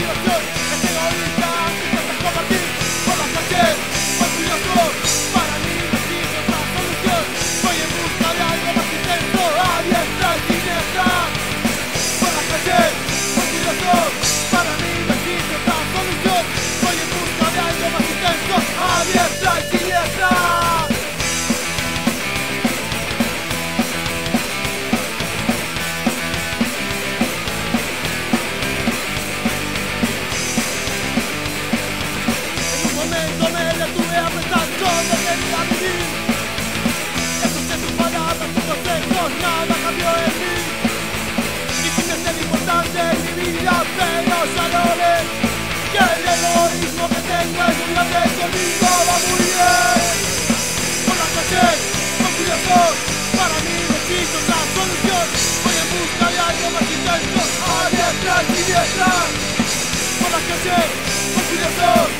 you Me detuve a pensar todo el día de hoy. Eso es que sus palabras, los pocos nada cambió en mí. Y si me es importante, mi vida, pero se adore. Que el heroísmo que tengo es mi vida, que mi vida va muy bien Por la que ayer, con cuidado, para mí me quiso otra solución. Voy en busca de algo más intenso. A detrás de mi diestra. Por la que ayer, con cuidado.